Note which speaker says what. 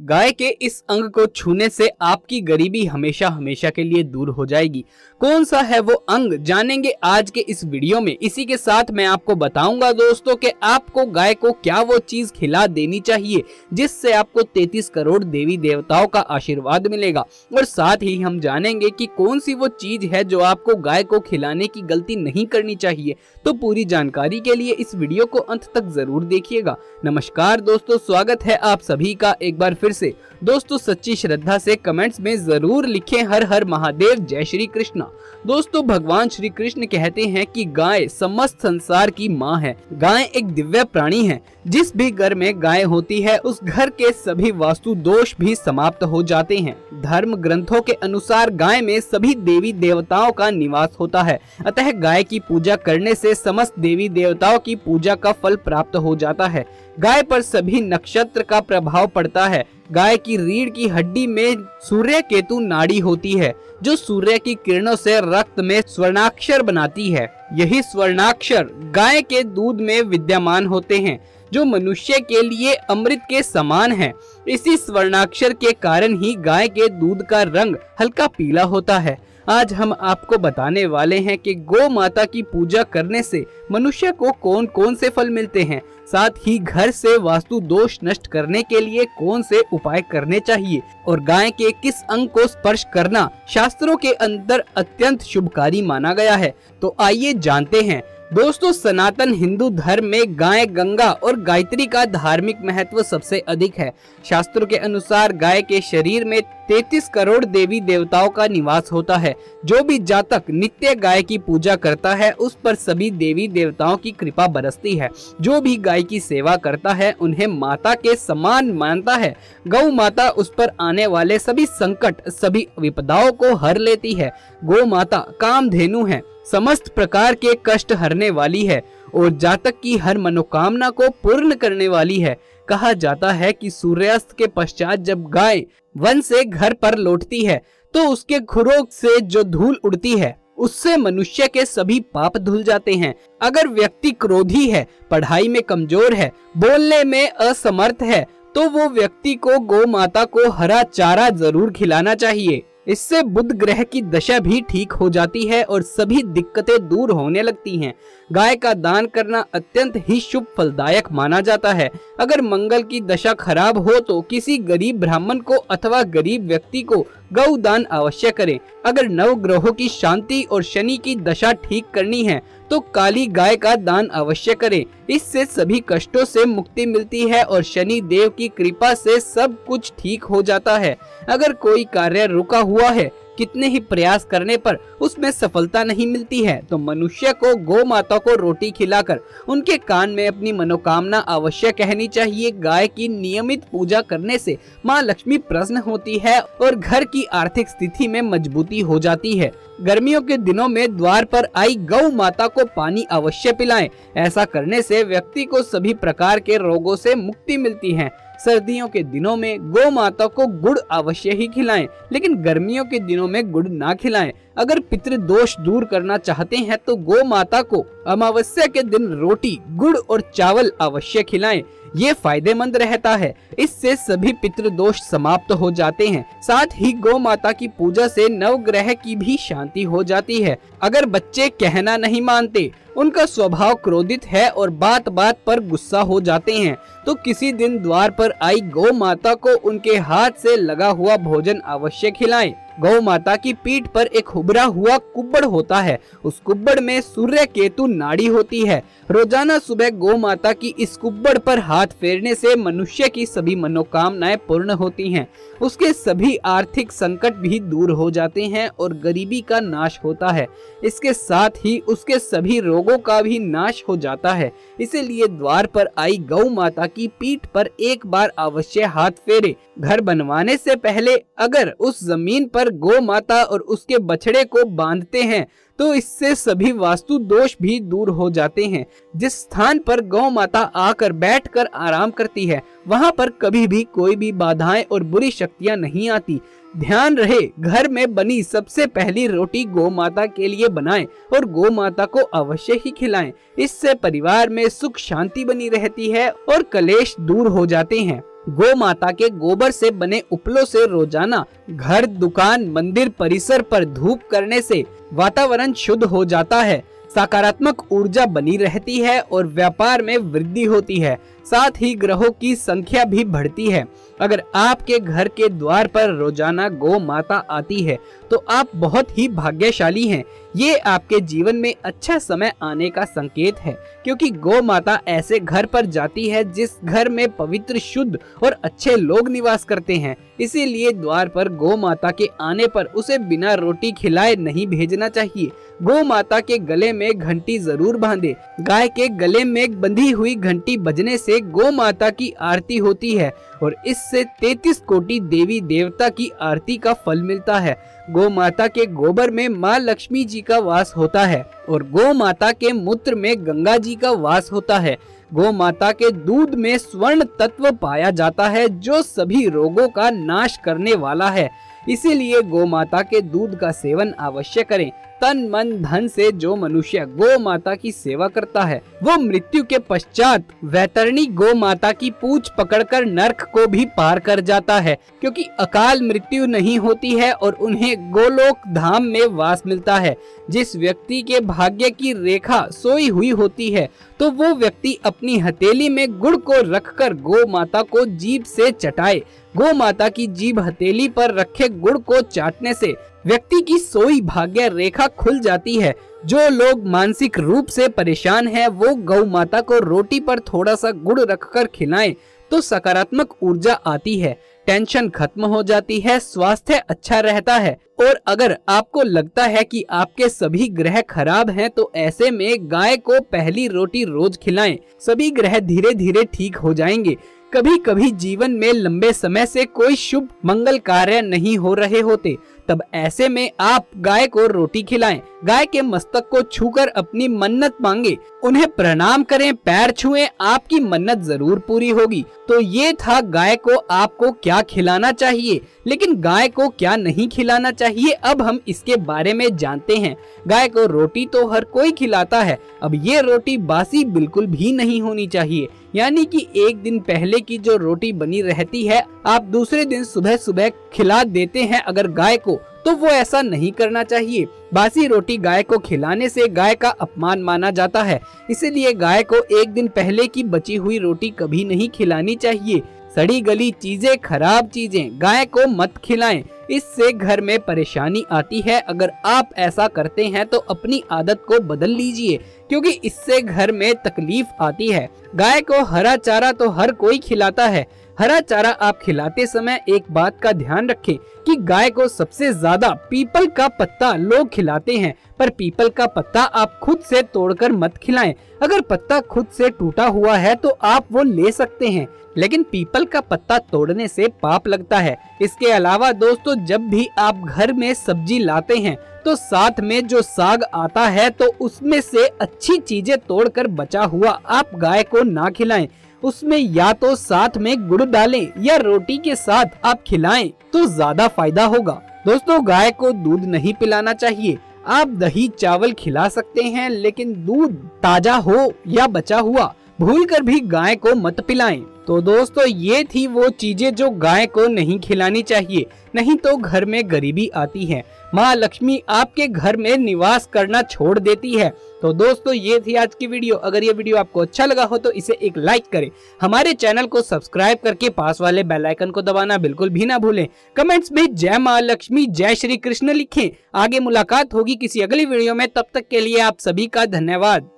Speaker 1: गाय के इस अंग को छूने से आपकी गरीबी हमेशा हमेशा के लिए दूर हो जाएगी। कौन सा है वो अंग? जानेंगे आज के इस वीडियो में। इसी के साथ मैं आपको बताऊँगा दोस्तों कि आपको गाय को क्या वो चीज़ खिला देनी चाहिए, जिससे आपको 33 करोड़ देवी देवताओं का आशीर्वाद मिलेगा। और साथ ही हम जानेंगे कि कौन सी वो चीज़ है जो आपको गाय को खिलाने की गलती नहीं करनी चाहिए। तो पूरी जानकारी के लिए इस वीडियो को अंत तक ज़रूर देखिएगा। नमस्कार दोस्तों, स्वागत है आप सभी का एक बार फिर से। दोस्तों, सच्ची श्रद्धा से कमेंट्स में ज़रूर लिखें हर हर महादेव, जय श्री कृष्णा। दोस्तों, भगवान श्री कृष्ण कहते हैं कि गाय समस्त संसार की माँ है। गाय एक दिव्य प्राणी है। जिस भी घर में गाय होती है, उस घर के सभी वास्तु दोष भी समाप्त हो जाते हैं। धर्म ग्रंथों के अनुसार गाय में सभी देवी देवताओं का निवास होता है। अतः गाय की पूजा करने से समस्त देवी देवताओं की पूजा का फल प्राप्त हो जाता है। गाय पर सभी नक्षत्र का प्रभाव पड़ता है। गाय की रीढ़ की हड्डी में सूर्य केतु नाड़ी होती है, जो सूर्य की किरणों से रक्त में स्वर्णाक्षर बनाती है। यही स्वर्णाक्षर गाय के दूध में विद्यमान होते हैं, जो मनुष्य के लिए अमृत के समान है। इसी स्वर्णाक्षर के कारण ही गाय के दूध का रंग हल्का पीला होता है। आज हम आपको बताने वाले हैं कि गौ माता की पूजा करने से मनुष्य को कौन कौन से फल मिलते हैं? साथ ही घर से वास्तु दोष नष्ट करने के लिए कौन से उपाय करने चाहिए? और गाय के किस अंग को स्पर्श करना शास्त्रों के अंदर अत्यंत शुभकारी माना गया है? तो आइए जानते हैं। दोस्तों, सनातन हिंदू धर्म में गाय गंगा और गायत्री का धार्मिक महत्व सबसे अधिक है। शास्त्रों के अनुसार गाय के शरीर में 33 करोड़ देवी देवताओं का निवास होता है। जो भी जातक नित्य गाय की पूजा करता है, उस पर सभी देवी देवताओं की कृपा बरसती है। जो भी गाय की सेवा करता है, उन्हें माता के समान मानता है। गौ माता उस पर आने वाले सभी संकट, सभी विपदाओं को हर लेती है। गौ माता कामधेनु है। समस्त प्रकार के कष्ट हरने वाली है और जातक की हर मनोकामना को पूर्ण करने वाली है। कहा जाता है कि सूर्यास्त के पश्चात जब गाय वन से घर पर लौटती है तो उसके खुरों से जो धूल उड़ती है, उससे मनुष्य के सभी पाप धुल जाते हैं। अगर व्यक्ति क्रोधी है, पढ़ाई में कमज़ोर है, बोलने में असमर्थ है तो वो व्यक्ति को गौ माता को हरा चारा ज़रूर खिलाना चाहिए। इससे बुध ग्रह की दशा भी ठीक हो जाती है और सभी दिक्कतें दूर होने लगती हैं। गाय का दान करना अत्यंत ही शुभ फलदायक माना जाता है। अगर मंगल की दशा खराब हो तो किसी गरीब ब्राह्मण को अथवा गरीब व्यक्ति को गौ दान अवश्य करें। अगर नव ग्रहों की शांति और शनि की दशा ठीक करनी है तो काली गाय का दान अवश्य करें। इससे सभी कष्टों से मुक्ति मिलती है और शनि देव की कृपा से सब कुछ ठीक हो जाता है। अगर कोई कार्य रुका हुआ है कितने ही प्रयास करने पर उसमें सफलता नहीं मिलती है। तो मनुष्य को गौ माता को रोटी खिलाकर उनके कान में अपनी मनोकामना अवश्य कहनी चाहिए। गाय की नियमित पूजा करने से माँ लक्ष्मी प्रसन्न होती है और घर की आर्थिक स्थिति में मजबूती हो जाती है। गर्मियों के दिनों में द्वार पर आई गौ माता को पानी अवश्य पिलाएँ। ऐसा करने से व्यक्ति को सभी प्रकार के रोगों से मुक्ति मिलती है। सर्दियों के दिनों में गौ माता को गुड़ अवश्य ही खिलाएँ, लेकिन गर्मियों के दिनों में गुड़ ना खिलाएँ। अगर पितृ दोष दूर करना चाहते हैं तो गौ माता को अमावस्या के दिन रोटी, गुड़ और चावल अवश्य खिलाएँ। ये फ़ायदेमंद रहता है। इससे सभी पितृदोष समाप्त हो जाते हैं। साथ ही गौ माता की पूजा से नवग्रह की भी शांति हो जाती है। अगर बच्चे कहना नहीं मानते उनका स्वभाव क्रोधित है और बात बात पर गुस्सा हो जाते हैं तो किसी दिन द्वार पर आई गौ माता को उनके हाथ से लगा हुआ भोजन अवश्य खिलाएँ। गौ माता की पीठ पर एक उभरा हुआ कुब्बड़ होता है। उस कुब्बड़ में सूर्य केतु नाड़ी होती है। रोज़ाना सुबह गौ माता की इस कुब्बड़ पर हाथ फेरने से मनुष्य की सभी मनोकामनाएँ पूर्ण होती हैं। उसके सभी आर्थिक संकट भी दूर हो जाते हैं और गरीबी का नाश होता है। इसके साथ ही उसके सभी रोगों का भी नाश हो जाता है। इसीलिए द्वार पर आई गौ माता की पीठ पर एक बार अवश्य हाथ फेरे। घर बनवाने से पहले अगर उस ज़मीन पर गौ माता और उसके बछड़े को बांधते हैं तो इससे सभी वास्तु दोष भी दूर हो जाते हैं। जिस स्थान पर गौ माता आकर बैठकर आराम करती है, वहाँ पर कभी भी कोई भी बाधाएँ और बुरी शक्तियाँ नहीं आती। ध्यान रहे, घर में बनी सबसे पहली रोटी गौ माता के लिए बनाएँ और गौ माता को अवश्य ही खिलाएँ। इससे परिवार में सुख शांति बनी रहती है और कलेश दूर हो जाते हैं। गौ माता के गोबर से बने उपलों से रोज़ाना घर, दुकान, मंदिर, परिसर पर धूप करने से वातावरण शुद्ध हो जाता है। सकारात्मक ऊर्जा बनी रहती है और व्यापार में वृद्धि होती है। साथ ही ग्रहों की संख्या भी बढ़ती है। अगर आपके घर के द्वार पर रोज़ाना गौ माता आती है तो आप बहुत ही भाग्यशाली हैं। ये आपके जीवन में अच्छा समय आने का संकेत है, क्योंकि गौ माता ऐसे घर पर जाती है जिस घर में पवित्र, शुद्ध और अच्छे लोग निवास करते हैं। इसीलिए द्वार पर गौ माता के आने पर उसे बिना रोटी खिलाए नहीं भेजना चाहिए। गौ माता के गले में घंटी ज़रूर बांधे। गाय के गले में बंधी हुई घंटी बजने से गौ माता की आरती होती है और इससे तैतीस कोटि देवी देवता की आरती का फल मिलता है। गौ माता के गोबर में माँ लक्ष्मी जी का वास होता है और गौ माता के मूत्र में गंगा जी का वास होता है। गौ माता के दूध में स्वर्ण तत्व पाया जाता है जो सभी रोगों का नाश करने वाला है। इसीलिए गौ माता के दूध का सेवन अवश्य करें। तन, मन, धन से जो मनुष्य गो माता की सेवा करता है, वो मृत्यु के पश्चात वैतरणी गो माता की पूछ पकड़कर नर्क को भी पार कर जाता है, क्योंकि अकाल मृत्यु नहीं होती है और उन्हें गोलोक धाम में वास मिलता है। जिस व्यक्ति के भाग्य की रेखा सोई हुई होती है तो वो व्यक्ति अपनी हथेली में गुड़ को रखकर गौ माता को जीभ से चटाए गो माता की जीभ हथेली पर रखे गुड़ को चाटने से व्यक्ति की सोई भाग्य रेखा खुल जाती है। जो लोग मानसिक रूप से परेशान हैं, वो गौ माता को रोटी पर थोड़ा सा गुड़ रखकर खिलाएँ तो सकारात्मक ऊर्जा आती है। टेंशन खत्म हो जाती है, स्वास्थ्य अच्छा रहता है। और अगर आपको लगता है कि आपके सभी ग्रह खराब हैं तो ऐसे में गाय को पहली रोटी रोज खिलाएँ। सभी ग्रह धीरे धीरे ठीक हो जाएँगे। कभी कभी जीवन में लंबे समय से कोई शुभ मंगल कार्य नहीं हो रहे होते। तब ऐसे में आप गाय को रोटी खिलाएँ। गाय के मस्तक को छूकर अपनी मन्नत मांगे। उन्हें प्रणाम करें, पैर छुएँ, आपकी मन्नत ज़रूर पूरी होगी। तो ये था गाय को आपको क्या खिलाना चाहिए। लेकिन गाय को क्या नहीं खिलाना चाहिए, अब हम इसके बारे में जानते हैं। गाय को रोटी तो हर कोई खिलाता है। अब ये रोटी बासी बिल्कुल भी नहीं होनी चाहिए। यानी कि एक दिन पहले की जो रोटी बनी रहती है, आप दूसरे दिन सुबह सुबह खिला देते हैं अगर गाय को। तो वो ऐसा नहीं करना चाहिए। बासी रोटी गाय को खिलाने से गाय का अपमान माना जाता है। इसीलिए गाय को एक दिन पहले की बची हुई रोटी कभी नहीं खिलानी चाहिए। सड़ी गली चीज़ें, खराब चीज़ें, गाय को मत खिलाएँ। इससे घर में परेशानी आती है। अगर आप ऐसा करते हैं तो अपनी आदत को बदल लीजिए, क्योंकि इससे घर में तकलीफ़ आती है। गाय को हरा चारा तो हर कोई खिलाता है। हरा चारा आप खिलाते समय एक बात का ध्यान रखें कि गाय को सबसे ज़्यादा पीपल का पत्ता लोग खिलाते हैं, पर पीपल का पत्ता आप खुद से तोड़कर मत खिलाएँ। अगर पत्ता खुद से टूटा हुआ है तो आप वो ले सकते हैं, लेकिन पीपल का पत्ता तोड़ने से पाप लगता है। इसके अलावा दोस्तों, जब भी आप घर में सब्ज़ी लाते हैं तो साथ में जो साग आता है तो उसमें से अच्छी चीज़ें तोड़कर बचा हुआ आप गाय को ना खिलाएँ। उसमें या तो साथ में गुड़ डालें या रोटी के साथ आप खिलाएँ तो ज़्यादा फ़ायदा होगा। दोस्तों, गाय को दूध नहीं पिलाना चाहिए। आप दही, चावल खिला सकते हैं, लेकिन दूध ताज़ा हो या बचा हुआ भूल कर भी गाय को मत पिलाएँ। तो दोस्तों, ये थी वो चीज़ें जो गाय को नहीं खिलानी चाहिए। नहीं तो घर में गरीबी आती है। माँ लक्ष्मी आपके घर में निवास करना छोड़ देती है। तो दोस्तों, ये थी आज की वीडियो। अगर ये वीडियो आपको अच्छा लगा हो तो इसे एक लाइक करें। हमारे चैनल को सब्सक्राइब करके पास वाले बेल आइकन को दबाना बिल्कुल भी ना भूलें। कमेंट्स में जय माँ लक्ष्मी, जय श्री कृष्ण लिखें। आगे मुलाकात होगी किसी अगली वीडियो में। तब तक के लिए आप सभी का धन्यवाद।